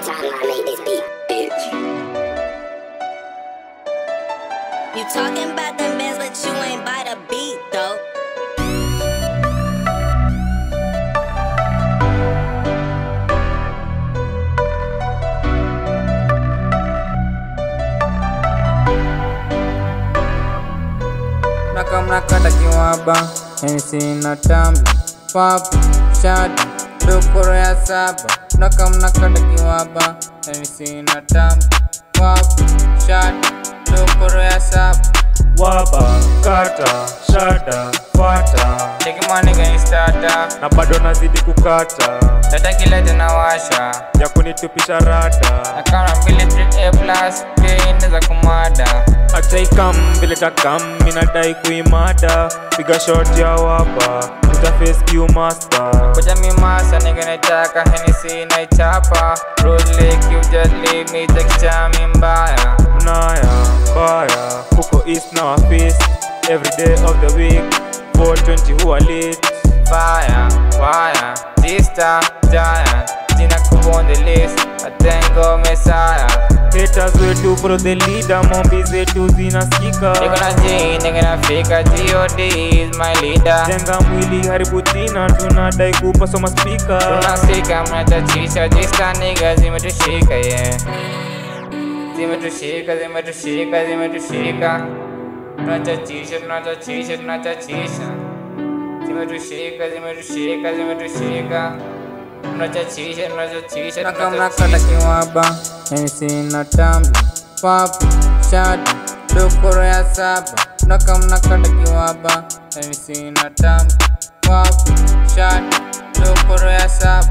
that time I made this beat, bitch. You talking about them bands, but you ain't by the beat though. Naka mnakata kiwaba Hensi na tambi Pop, shadi, dokoro ya saba. Naka mnakata kiwaba Hensi sina tamu. Pop, shada. Dokoro ya saba. Waba kata shada fata Cheki maniga instata na bado nazidi kukata. Data kila tunawasha ya kunitupisha rada. Nakana mbili 3A plus Pia inde za kumada. Ataikam vile takam minadai kuimada. Piga shot ya waba utafesq master Kuja mimasa nigga naitaka Hennessy naichapa Rose kiujali Mita kichami mbaya. Mnaya baya huko east na wafis every day of the week 420 huwa lit. Fire, wire, this time, giant. Jina kubonde on the list Atengo Messiah haters wetu bro the leader mombi zetu zinasikika Niko na G, nigga nafika G.O.D is my leader. Jenga mwili haribu tina tunadai kupasoma spika. Tunasika mnatachisha G-Star nigga zimetushika yeah. Zimetushika, zimetushika, zimetushika. Tunachachisha, tunachachisha, tunachachisha Zimetushika, zimetushika, zimetushika Tunachachisha kiwaba Hensi na tambi Pop, shadi, dokoro ya saba. Naka mnakata kiwaba Hensi na tambi Pop, shadi, dokoro ya saba.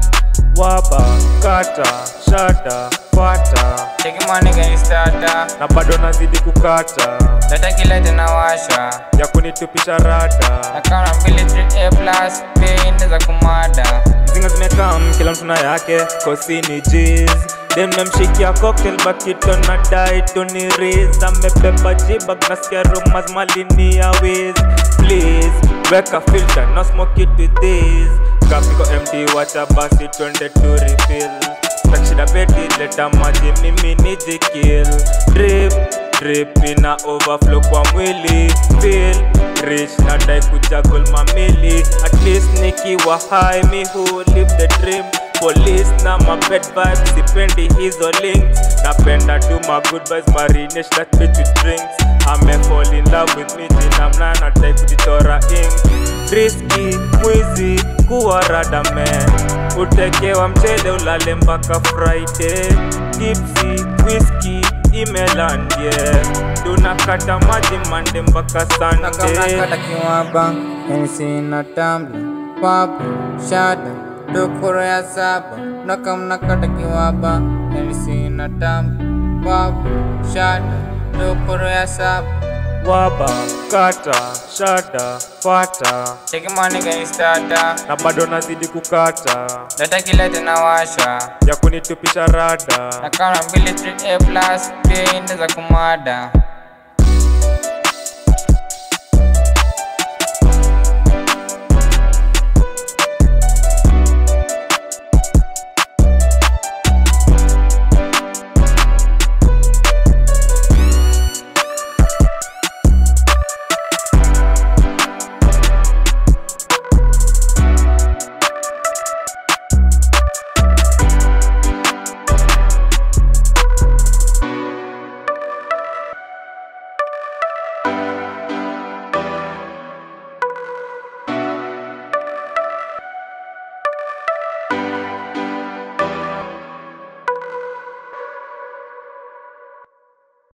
Waba kata shada pata. Cheki maniga instata na bado nazidi kukata. Data kila tunawasha ya kunitupisha rada. Nakana mbili 3A plus Pia inde za kumada. Zinga zimekam kila mtu na yake kosi kosini jiz then namshikia cocktail bakito na dai ni riz amebeba jibag nasikia rumors malini ya wiz. Please weka filter no smoke it with this. Kapiko empty wacha basi twende to refill. Takshida beti leta maji mimi nijikil drip drip ina overflow kwa mwili. Feel rich na dai kujagol mamili at least nikiwa high mi who live the dream. Police na ma bad vibes sipendi hizo links. Napenda do my good vibes marinate that bitch with drinks. Ame fall in love with me jina mnana die kujichora ink. Riski mwizi kuwa rada man. Utekewa mchele ulale mpaka friday. Tipsy whisky imelandie tunakata maji mande mpaka Nakamna sunday kata kiwaba Hensi na shada, dokoro ya saba. Nakamna kata kiwaba shada, ya saba waba kata shada fata. Cheki maniga instata na bado nazidi kukata. Data kila tunawasha ya kunitupisha rada. Na Nakana mbili 3A plus Pia inde za kumada